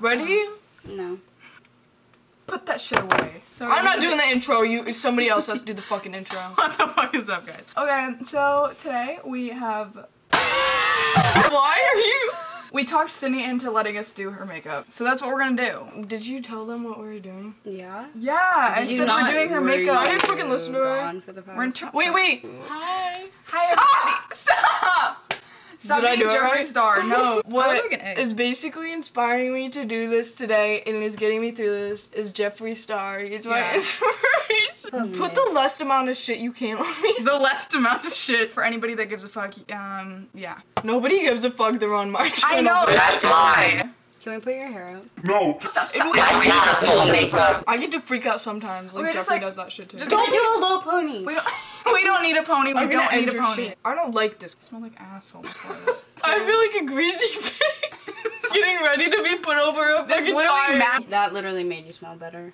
Ready? Uh, no. Put that shit away. So I'm not doing the intro. You, somebody else has to do the fucking intro. What the fuck is up, guys? Okay, so today we have Why are you? we talked Sydney into letting us do her makeup. So that's what we're gonna do. Did you tell them what we were doing? Yeah. Yeah, I Did you said we're doing her makeup. I didn't fucking listen to her. for the We're in Wait, wait. Hi. Hi everybody. Ah! Stop. Stop I being do it Jeffree right? Star. No. What look at basically inspiring me to do this today and is getting me through this is Jeffree Star. He's my Yeah. inspiration. Oh, Put the yes. least amount of shit you can on me. the less amount of shit for anybody that gives a fuck. Um, yeah. Nobody gives a fuck they're on my channel. I know. That's why. Can we put your hair out? No. Stop. Stop. That's not a full makeup. I get to freak out sometimes. Like Okay, Jeffree just like- does that shit too. just Can I do a low pony? We don't. We don't need a pony. We I'm don't need a pony. shit. I don't like this. smell like asshole before. I feel like a greasy pig. Getting ready to be put over a This fucking literally fire. ma- That literally made you smell better.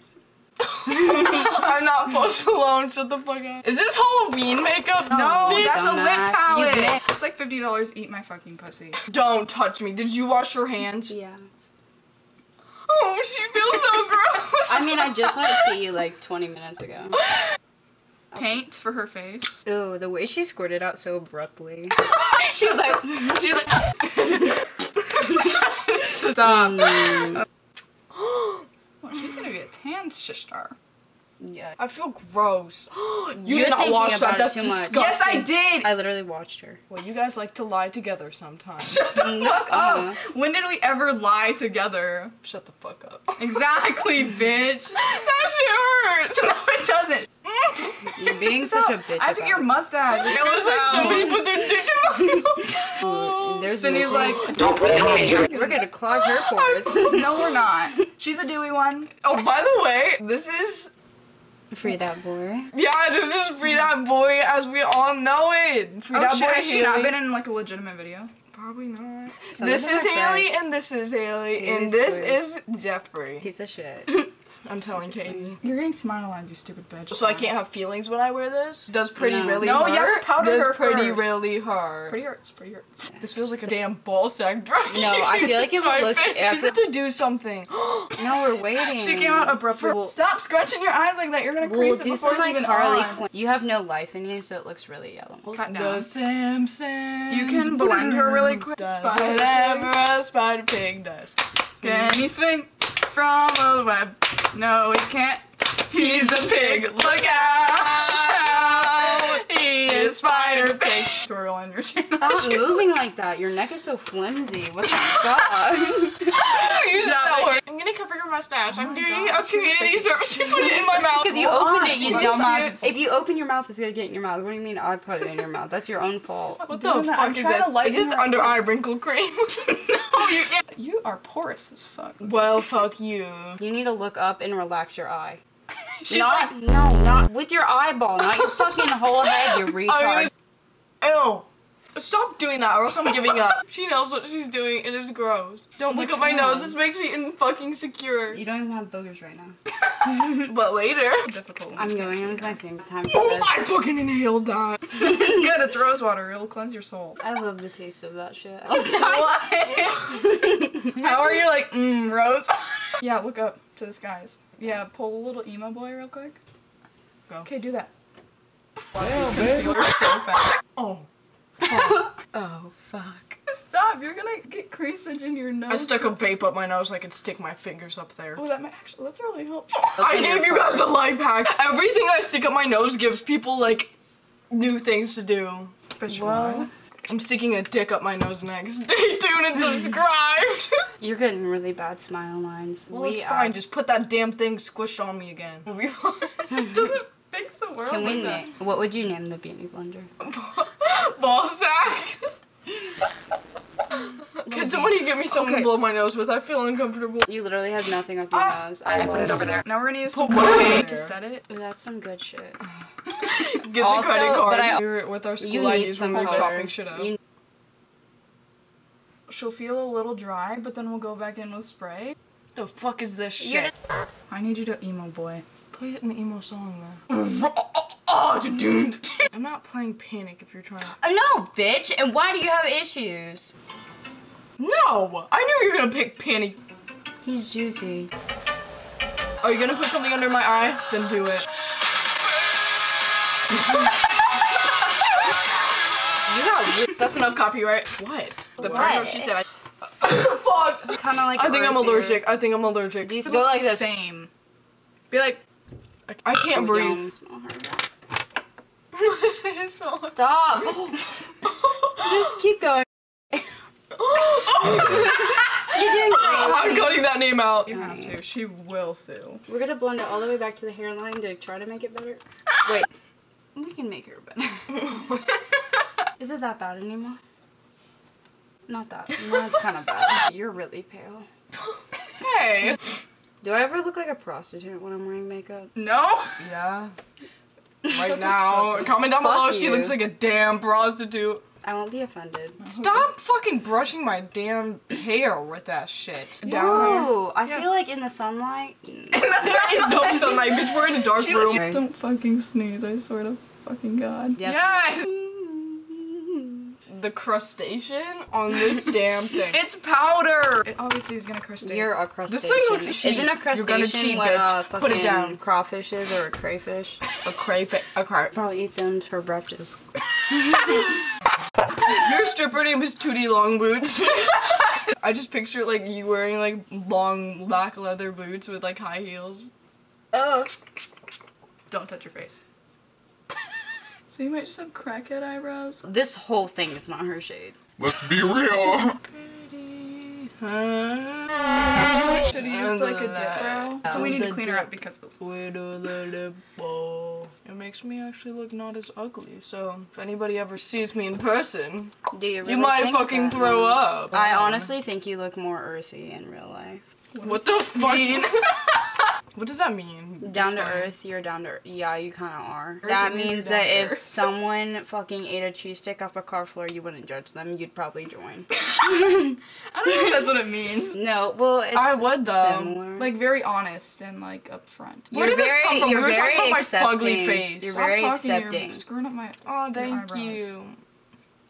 I'm not Post Malone. Shut the fuck up. Is this Halloween makeup? No, Bitch, that's a lip palette. bitch. It's like fifty dollars. Eat my fucking pussy. Don't touch me. Did you wash your hands? Yeah. Oh, she feels so gross. I mean, I just went to pee you like 20 minutes ago. Paint for her face. Ew, the way she squirted out so abruptly. she was like, She was like. Stop. mm, Well, she's gonna be a tan, sister. Yeah. I feel gross. you You're did not thinking wash that. That's too much. disgusting. Yes, I did. I literally watched her. Well, you guys like to lie together sometimes. Shut the mm-hmm. fuck Uh-uh. up. Uh-huh. When did we ever lie together? Shut the fuck up. Exactly, bitch. that shit hurts. No, it doesn't. You're being such a bitch. I took your mustache. It It was like somebody um, put their dick in my nose. Ooh, There's Sydney's no- like, Don't put it on me. we're gonna clog her pores. no, we're not. She's a dewy one. Oh, by the way, this is Free that boy. yeah, this is Free That Boy as we all know it. Free Oh That shit, Boy has she not been in like a legitimate video? Probably not. Some this of them is are Haley fresh. and this is Haley He and is this weird. is Jeffrey. Piece of shit. I'm telling Katie. You're getting smile lines, you stupid bitch. So I can't have feelings when I wear this? Does pretty No. really No, hurt? you have to powder Does her pretty first. really hurt? Pretty hurts, pretty hurts. This feels like a damn ball sack drug. No, I feel like it It's my would look face. She has to do something. No, we're waiting. She came out abruptly. We'll- Stop scrunching your eyes like that. You're gonna We'll crease it do before it's even Harley on. Quinn. You have no life in you, so it looks really yellow. Cut The. Simpsons. You can blend her really quick. Does Spider whatever a spider pig does. Can he swing from a web? No, he can't. He's a pig. Look out! He is Spider Pig. Tutorial on your channel. Stop moving like that. Your neck is so flimsy. What the fuck? Use Stop that I'm gonna cover your mustache. I'm oh doing God, a she's community like- service. You put it in my mouth. Because you Hold opened it, you Let me dumbass. If you open your mouth, it's gonna get in your mouth. What do you mean I put it in your mouth? That's your own fault. What the that. fuck is this? Is this under eye wrinkle cream? You, you are porous as fuck. well, fuck you. You need to look up and relax your eye. She's not, like, no, not with your eyeball, not your fucking whole head, you I'm retard. gonna. Ew. Stop doing that or else I'm giving up. She knows what she's doing. and It is gross. Don't look Which at my nose. This makes me fucking secure. You don't even have boogers right now. But later. difficult. I'm going into my time Oh, this. I fucking inhaled that. it's good. It's rose water. It'll cleanse your soul. I love the taste of that shit. What? How are you like, mmm, rose? yeah, look up to the skies. Yeah, pull a little emo boy real quick. Go. Okay, do that. Damn, Concealer so fast. Oh. oh, fuck. Stop, you're gonna get creasage in your nose. I stuck a vape up my nose so I could stick my fingers up there. Oh, that might actually, that's really helpful. I in gave you guys a life hack. Everything I stick up my nose gives people like new things to do. Well. I'm sticking a dick up my nose next. Stay tuned and subscribe. You're getting really bad smile lines. well, we it's are- fine. Just put that damn thing squished on me again. We'll be fine. Doesn't fix the world. Can we name? What would you name the beauty blender? Ball sack. Can somebody get me something Okay. to blow my nose with? I feel uncomfortable. You literally have nothing up your Ah, nose. I I put it over there. Now we're gonna use some Put what paint there? to set it. Ooh, That's some good shit. Get Also, the credit card. but I- Here with our school You need IDs some when we're chopping shit up. You- She'll feel a little dry, but then we'll go back in with spray. the fuck is this shit? I need you to emo boy. Play it in an emo song then. Oh, dude. I'm not playing Panic if you're trying. Uh, no, bitch. And why do you have issues? No, I knew you were gonna pick Panic. He's juicy. Are you gonna put something under my eye? Then do it. You got weird. That's enough copyright. What? The part where What? she said I. Fuck. Kind of like. I think I'm earthier. allergic. I think I'm allergic. Do you go like this? Same. Be like, I, I can't breathe. don't smell her. I smell it. Stop. Just keep going. You're doing great. I'm cutting that name out. you have to. She will sue. We're gonna blend it all the way back to the hairline to try to make it better. Wait. We can make her better. Is it that bad anymore? Not that. No, it's kind of bad. You're really pale. Hey. Do I ever look like a prostitute when I'm wearing makeup? No? Yeah. Right now. Comment down below if she you. looks like a damn prostitute. I won't be offended. Stop fucking brushing my damn hair with that shit. Down. Ooh, I Yes. feel like in the sunlight. There is no sunlight, bitch. We're in a dark She, room. she, don't fucking sneeze, I swear to fucking God. Yep. Yes! The crustacean on this damn thing. It's powder! It obviously is gonna crustacean. You're a crustacean. This thing looks cheap. Isn't a You're crustacean gonna cheat, what bitch. a Put it fucking down. crawfish is or a crayfish? a crayfish. A crepe. Probably eat them for breakfast. Your stripper name is Tootie Long Boots. I just picture like you wearing like long black leather boots with like high heels. Oh. Don't touch your face. So you might just have crackhead eyebrows. This whole thing is not her shade. Let's be real. Should have used like a dip brow. So we need to clean her up because of the lip. It makes me actually look not as ugly. So if anybody ever sees me in person, Do you really you might fucking that? throw up. I honestly think you look more earthy in real life. What the fuck? what does that mean? Down to earth, you're down to yeah, you kind of are. Earthy that means that if earth. someone fucking ate a cheese stick off a car floor, you wouldn't judge them. You'd probably join. I don't know if that's what it means. No, well, it's I would, though. Similar. Like very honest and like upfront. Where this very, come from? You're We were very talking about my accepting. fugly face. You're Stop very talking, accepting. You're screwing up my. Oh, thank you.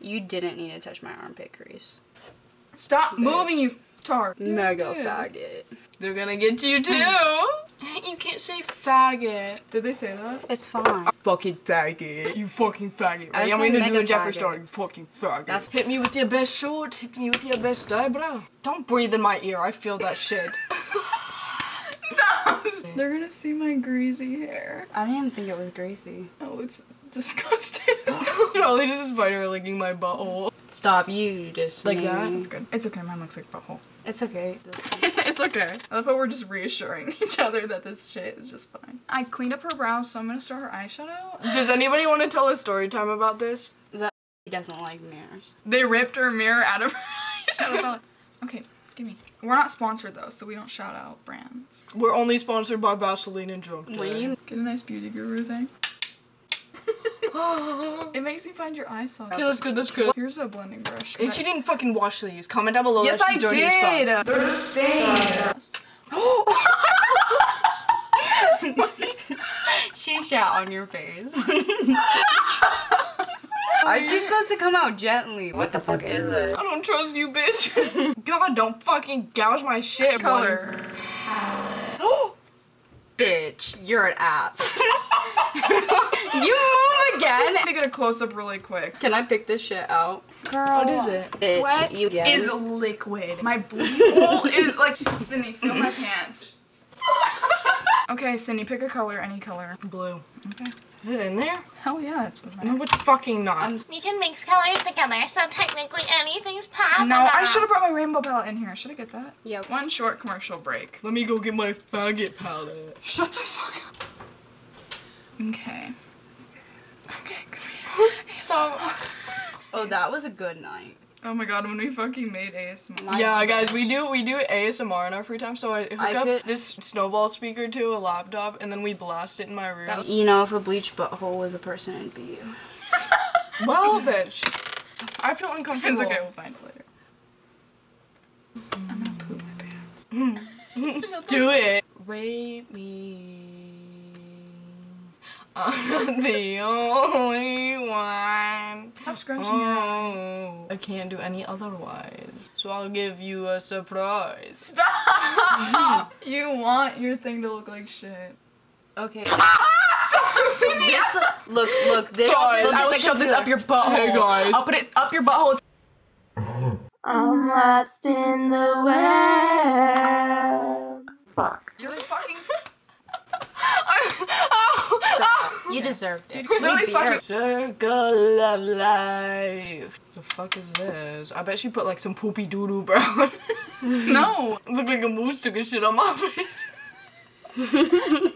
You didn't need to touch my armpit crease. Stop moving, you tart. Mega faggot. They're gonna get you too. You can't say faggot. Did they say that? It's fine. Fucking faggot. You fucking faggot. I Right? I'm gonna do a Jeffree. Star. You fucking faggot. That's- hit me with your best shot. Hit me with your best eyebrow. Don't breathe in my ear. I feel that shit. They're gonna see my greasy hair. I didn't even think it was greasy. Oh, it's disgusting. Probably just a spider licking my butthole. Stop, you just Like made that? me- it's good. It's okay. Mine looks like butthole. It's okay. it's okay. I love how we're just reassuring each other that this shit is just fine. I cleaned up her brows, so I'm gonna start her eyeshadow. Does anybody want to tell a story time about this? He doesn't like mirrors. They ripped her mirror out of her eyeshadow palette. Okay, give me. We're not sponsored though, so we don't shout out brands. We're only sponsored by Vaseline and Drunk When Get a nice beauty guru thing. it makes me find your eye socket. Okay, that's good, that's good. Here's a blending brush. And she didn't fucking wash these. Comment down below. yes, that I she's dirty did. They're the same. she shat on your face. Are she supposed to come out gently? What the fuck is it? I don't trust you, bitch. God, don't fucking gouge my shit. Color. Bitch, you're an ass. You move again. I'm gonna get a close up really quick. Can I pick this shit out? Girl. What is it? Bitch, Sweat you again. is liquid. My booty hole is like Cindy, feel my pants. Okay, Cindy, pick a color, any color. Blue. Okay. Is it in there? Hell yeah, it's in there. No, it's fucking not. We can mix colors together, so technically anything's possible. No, I should have brought my rainbow palette in here. Should I get that? Yep. One short commercial break. Let me go get my faggot palette. Shut the fuck up. Okay. Okay, good for you. So, Oh, that was a good night. Oh my god, when we fucking made ASMR. My- yeah, guys, we do we do ASMR in our free time. So I hook I up could- this snowball speaker to a laptop, and then we blast it in my room. You know, if a bleach butthole was a person, it'd be you. well, bitch, I feel uncomfortable. It's okay, we'll find it later. Mm. I'm gonna poop my pants. Do it. Rape me. I'm not the only one. Stop scrunching your eyes. Oh, I can't do any otherwise. So I'll give you a surprise. Stop! You want your thing to look like shit. Okay. Stop, Sydney! This, look, look, this. Guys, look, I will shove this up your butthole. Hey, guys. I'll put it up your butthole. I'm lost in the web. Fuck. You're fucking. You deserved it. Literally We fucking- Circle of life. The fuck is this? I bet she put like some poopy doo doo brown. No. Looked like a moose took a shit on my face.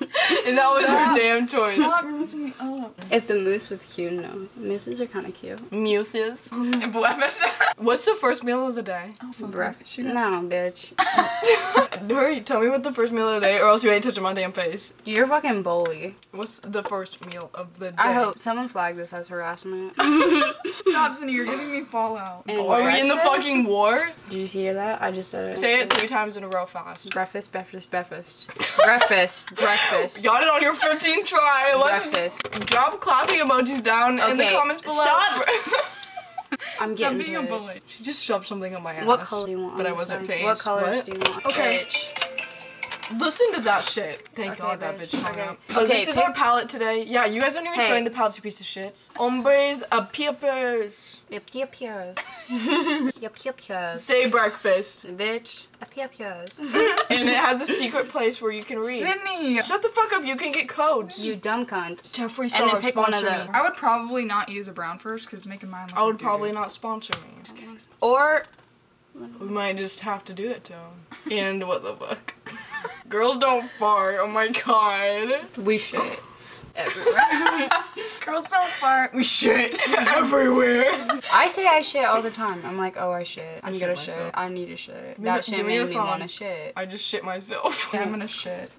and that was her damn choice. Stop, messing me up. If the moose was cute, no. Mooses are kind of cute. Muses. Oh breakfast. What's the first meal of the day? Oh, fuck. Breakfast. No, bitch. Hurry, tell me what the first meal of the day, or else you ain't touching my damn face. You're fucking bully. What's the first meal of the day? I hope someone flagged this as harassment. Stop, Sydney. You're giving me fallout. And Are we in the fucking war? Did you hear that? I just said it. Say it three times in a row fast. Breakfast, breakfast, breakfast. breakfast, breakfast. Got it on your 15th try. Let's breakfast. drop clapping emojis down in the comments below. stop. I'm Stop getting being a pissed. bully. She just shoved something on my ass. What color do you want? But I wasn't sign? phased. What colors What? do you want? Okay. Bitch. Listen to that shit. Thank Okay, God that bitch. bitch hung Okay. up. So Okay, this is our palette today. Yeah, you guys aren't even Hey. showing the palette, you piece of shits. Hombres a peepers. Yep, yep, yes. Yep, yep, yes. Say breakfast. Bitch. Yep, yep, and it has a secret place where you can read. Sydney. Shut the fuck up, you can get codes. You dumb cunt. Jeffree Star And then pick one of sponsor them. me. I would probably not use a brown first because making mine look I would like probably doo-doo. not sponsor me. Or We might just have to do it to him. And what the fuck? Girls don't fart. Oh my god. we shit everywhere. Girls don't fart. We shit everywhere. I say I shit all the time. I'm like, oh, I shit. I'm shit gonna myself. shit. I need to shit. me That the- shit give me made me want to shit. I just shit myself. Yeah, I'm gonna shit.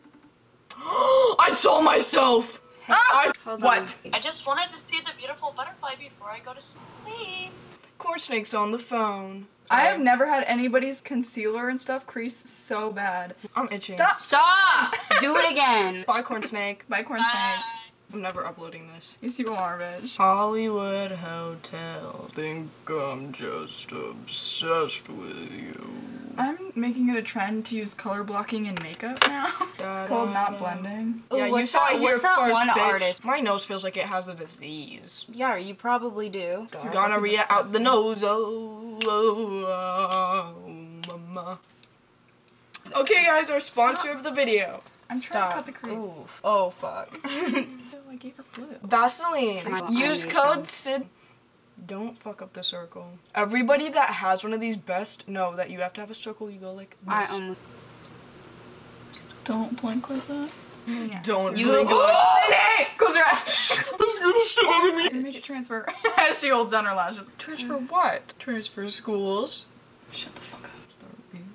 I saw myself. Ah! I, What? I just wanted to see the beautiful butterfly before I go to sleep. Corn snakes on the phone. I have never had anybody's concealer and stuff crease so bad. I'm itching. Stop. Stop! Do it again. Bye, corn snake. Bye, corn snake. I'm never uploading this. Yes, you are, bitch. Hollywood Hotel. Think I'm just obsessed with you. I'm making it a trend to use color blocking in makeup now. It's called not blending. Ooh, yeah, you saw that- it here what's first, one bitch. artist? My nose feels like it has a disease. Yeah, you probably do. Gonorrhea out the nose. Oh, oh, oh, mama. Okay, guys, our sponsor of the video. I'm trying Stop. to cut the crease. Oof. Oh, fuck. I gave her blue. Vaseline. Can I- I Use code. SID. Don't fuck up the circle. Everybody that has one of these best know that you have to have a circle. You go like this. I almost. Don't blink like that. Yeah. Don't You- blink. Hey, close your eyes. Make it transfer. As she holds down her lashes. Transfer what? Transfer schools. Shut the fuck up.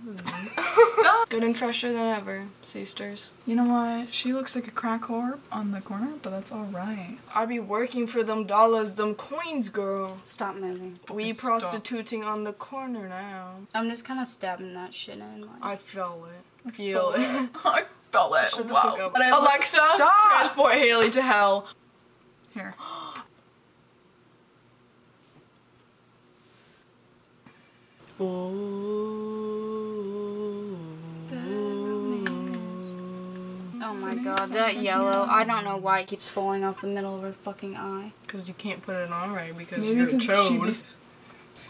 Good and fresher than ever, sisters. You know what? She looks like a crack whore on the corner, but that's alright. I be working for them dollars, them coins, girl. Stop moving. We Fucking stop. prostituting on the corner now. I'm just kind of stabbing that shit in. Like, I feel it. Feel it. I felt it. Shut the wow. fuck up. I Alexa, Stop! transport Haley to hell. Here. oh Oh my god, that yellow. yellow. I don't know why it keeps falling off the middle of her fucking eye. Because you can't put it on right because Maybe you're a 'cause she chode. be-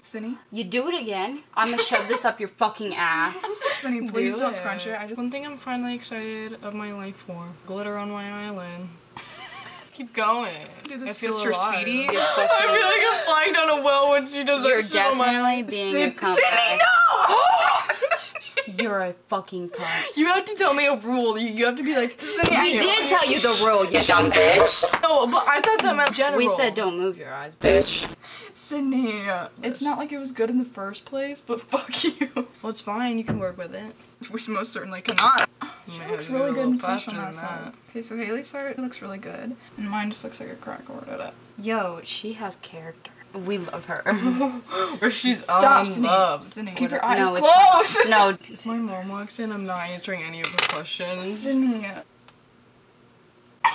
Cindy? You do it again. I'm gonna shove this up your fucking ass. Cindy, please Do don't scrunch it. I just One thing I'm finally excited of my life for. Glitter on my island. Keep going. do the I feel sister alive. Speedy. I feel like I'm flying down a well when she does You're that shit on my definitely being a Sid- cunt. Sydney, no! You're a fucking cunt. you have to tell me a rule. You, you have to be like. We did tell you the rule, you Dumb bitch. No, but I thought that meant general. We said don't move your eyes, bitch. Sydney, it's not like it was good in the first place, but fuck you. Well, it's fine. You can work with it. We most certainly cannot. She Might looks have to do really good in little flesh on that side. Okay, so Haley's side looks really good, and mine just looks like a crack whore did it. Yo, she has character. We love her. Or she's Stop, Sydney. unloved. Sydney, keep your No, eyes it's closed. no, If my mom walks in, I'm not answering any of the questions. Sydney.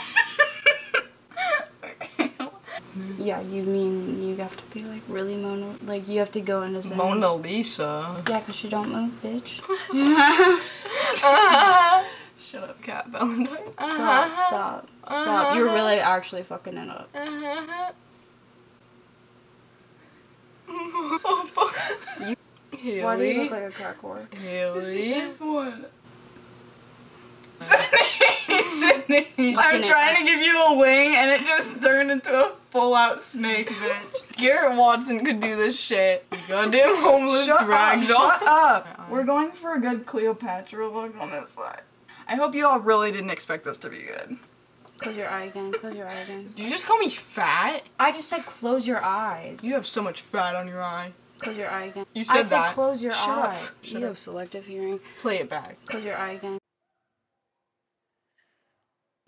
yeah, you mean you have to be like really mono, like you have to go into Zen. Mona Lisa. Yeah, cause she don't move, bitch. Uh, shut up, Cat Valentine. Stop, stop, stop. You're really actually fucking it up. Uh-huh. oh. You- Haley. Why do you look like a crack whore? Haley. one. Sydney, Sydney. I'm trying to give you a wing and it just turned into a full out snake, bitch. Garrett Watson could do this shit. You goddamn homeless Shut up, ragdoll. shut up. We're going for a good Cleopatra look on this side. I hope you all really didn't expect this to be good. Close your eye again. Close your eye again. Did you just call me fat? I just said close your eyes. You have so much fat on your eye. Close your eye again. You said I said that. close your Shut up. eye. Shut you up. have selective hearing. Play it back. Close your eye again.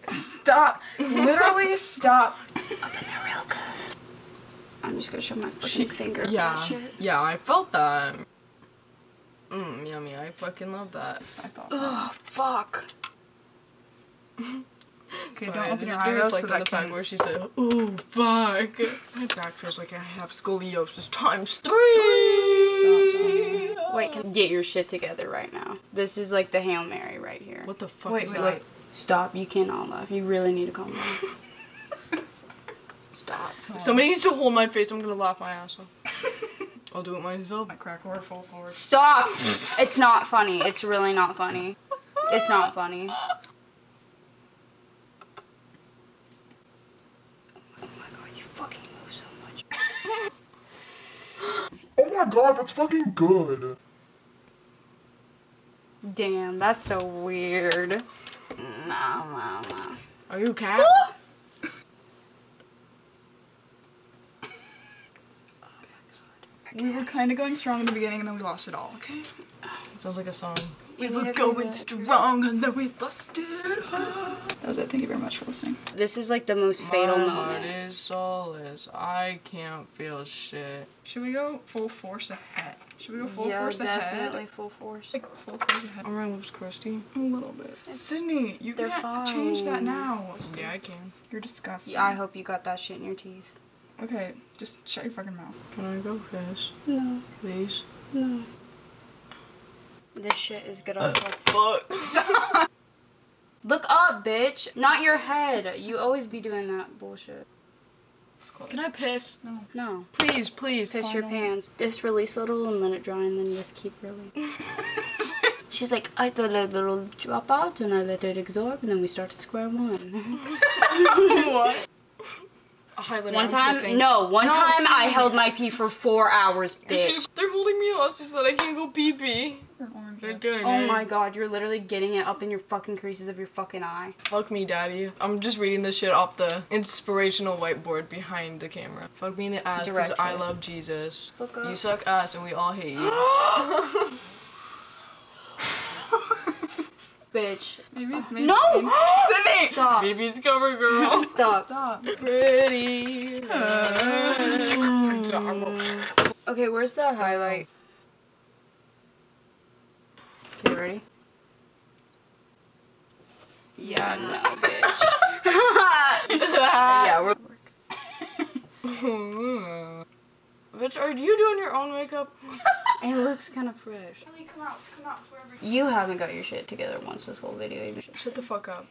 Stop. Literally stop. Open it real good. I'm just gonna show my fucking finger. Yeah. shit. Yeah, I felt that. Mmm, yummy. I fucking love that. I thought. Oh fuck. Okay, Sorry, don't I open your eyes reflect so on that the fact can. where she said, "Ooh, fuck." My back feels like I have scoliosis times Stop three. saying that. Wait, can get your shit together right now. This is like the Hail Mary right here. What the fuck Wait, is wait, that? wait. Stop. You cannot laugh. You really need to calm down. Stop. Somebody needs to hold my face. I'm gonna laugh my ass off. I'll do it myself. My crack whore full forward. Stop. it's not funny. It's really not funny. It's not funny. Oh my god, you fucking move so much. Oh my god, that's fucking good. Damn, that's so weird. Nah, nah, nah. Are you a cat? We were kind of going strong in the beginning and then we lost it all, okay? Sounds like a song. We You were need to do going strong and then we lost it all. That was it. Thank you very much for listening. This is like the most fatal my heart moment. is soulless. I can't feel shit. Should we go full force ahead? Should we go full yeah, force definitely ahead? full force. Like full force ahead. Are my lips crusty? A little bit. Sydney, you They're can't change that now. Yeah, I can. You're disgusting. Yeah, I hope you got that shit in your teeth. Okay, just shut your fucking mouth. Can I go first, No, please? no. This shit is gonna fuck. Fuck. Look up, bitch. Not your head. You always be doing that bullshit. Can I piss? No. No. Please, please. Piss your pants. Just release a little and let it dry and then just keep releasing. She's like, I let a little drop out and I let it absorb and then we start at square one. what? Highlander, one time, pissing. no, one No, time I held my pee for four hours, She's- bitch. they're holding me hostage so that I can't go pee pee. They're doing Oh it. my god, you're literally getting it up in your fucking creases of your fucking eye. Fuck me, daddy. I'm just reading this shit off the inspirational whiteboard behind the camera. Fuck me in the ass because I love Jesus. Fuck. You suck ass and we all hate you. Bitch. Maybe it's me. No! Sydney! Stop. Baby's cover girl. Stop. Stop. Pretty. Okay, where's the highlight? Okay, ready? Yeah, no, bitch. yeah, we're. Bitch, are you doing your own makeup? It looks kind of fresh. come out, come out, wherever. You haven't got your shit together once this whole video. Even. Shut the fuck up.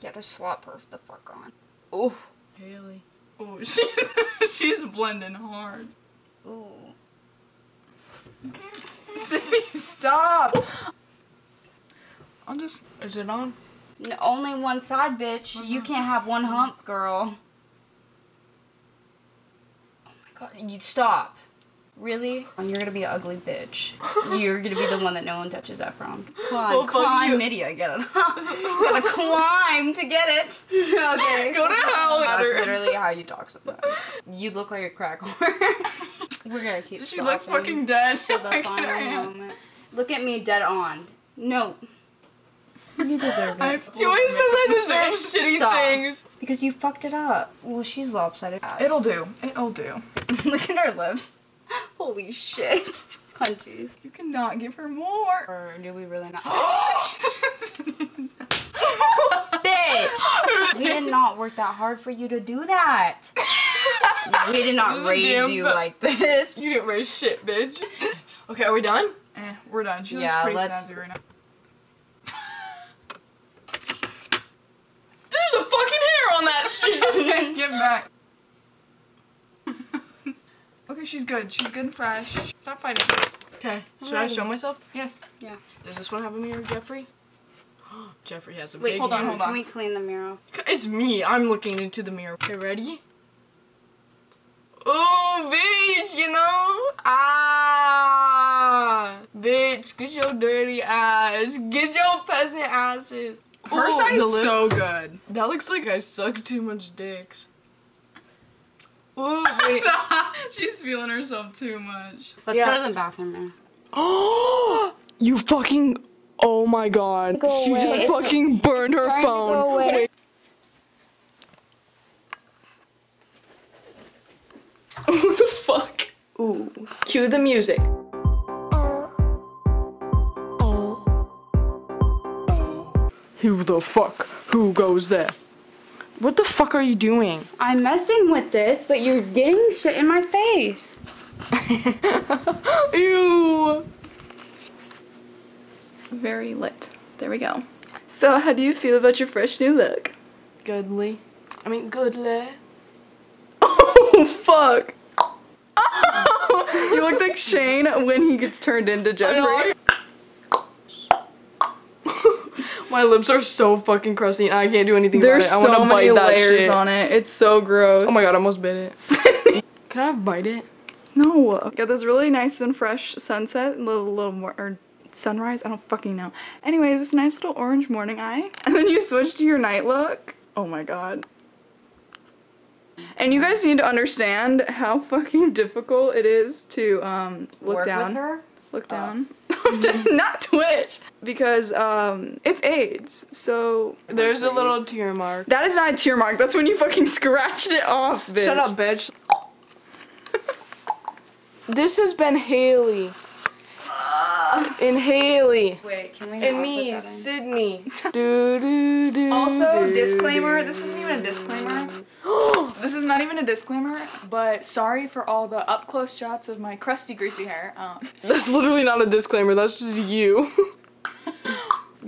Yeah, just slap her the fuck on. Ooh. Haley. Oh, she's she's blending hard. Ooh. Sydney, stop! I'll just. Is it on? Only one side, bitch. You uh-huh. can't have one hump, girl. God, you stop. Really? Um, you're gonna be an ugly bitch. You're gonna be the one that no one touches that from. Climb, Well, climb. Midia, get it. Gotta climb to get it. okay. Go to hell, That's literally how you talk sometimes. You look like a crack whore. We're gonna keep She looks fucking dead. Look at. Look at me dead on. No. You deserve it. I She always says I deserve shitty Stop. things. Because you fucked it up. Well, she's lopsided. It'll do. It'll do. Look at her lips. Holy shit. Hunty. You cannot give her more. Or do we really not? Bitch! We did not work that hard for you to do that. We did not raise you like this. You didn't raise shit, bitch. Okay, are we done? eh, we're done. She Yeah, looks pretty snazzy right now. It back. okay, she's good. She's good and fresh. Stop fighting. Okay, should I show myself? Yes. Yeah. Does this one have a mirror, Jeffrey? Jeffrey has a Wait, big hold on, hand. hold on. Can we clean the mirror? It's me. I'm looking into the mirror. Okay, ready? Oh, bitch, you know? Ah, bitch, get your dirty ass. Get your peasant asses. Her Ooh, side is so good. That looks like I suck too much dicks. Ooh, wait. she's feeling herself too much. Let's Yeah. go to the bathroom now. Oh, you fucking. Oh my god. Go she away. just It's- fucking burned her Starting to phone. go away. Who the fuck? Ooh. Cue the music. Who the fuck? Who goes there? What the fuck are you doing? I'm messing with this, but you're getting shit in my face. Ew. Very lit. There we go. So, how do you feel about your fresh new look? Goodly. I mean, goodly. Oh, fuck. you look like Shane when he gets turned into Jeffree. My lips are so fucking crusty and I can't do anything There's about it. I so wanna many bite that layers shit. on it. It's so gross. Oh my god, I almost bit it. Can I bite it? No. Got this really nice and fresh sunset, a little, little more, or sunrise. I don't fucking know. Anyways, this nice little orange morning eye, and then you switch to your night look. Oh my god. And you guys need to understand how fucking difficult it is to um look Work down. with her? Look down. Not Twitch because um it's AIDS. So There's a little tear mark. that is not a tear mark. That's when you fucking scratched it off, bitch. Shut up, bitch. this has been Haley. and Haley. Wait, can we And me, put that in? Sydney. do, do, do, Also, do, disclaimer, do. this isn't even a disclaimer. this is not even a disclaimer, but sorry for all the up close shots of my crusty, greasy hair. Um, That's literally not a disclaimer. That's just you.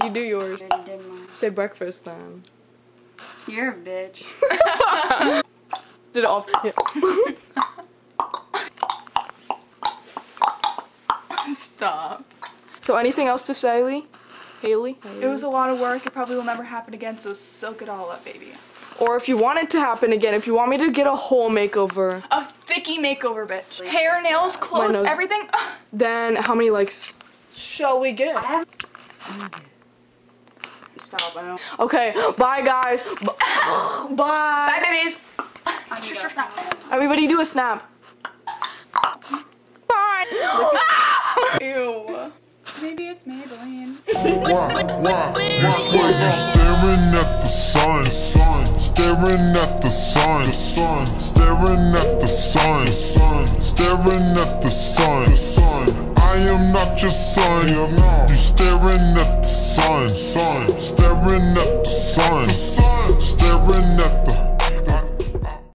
you do yours. Already did mine. Say breakfast then. You're a bitch. Did it all. Yeah. stop. So anything else to say, Lee? Haley? It was a lot of work. It probably will never happen again, so soak it all up, baby. Or if you want it to happen again, if you want me to get a whole makeover, A thicky makeover, bitch. Hair, nails, clothes, nose. everything. then how many likes shall we get? I have. Stop, I don't. Okay, bye guys. Bye. Bye, babies. Everybody do a snap. Bye. Ew. Maybe it's Maybelline. Why, why? This way you staring at the sun, sun, staring at the sun, sun, staring at the sun, sun, staring at the sun, sun. I am not your son, you staring at the sun, sun, staring at the sun, staring at the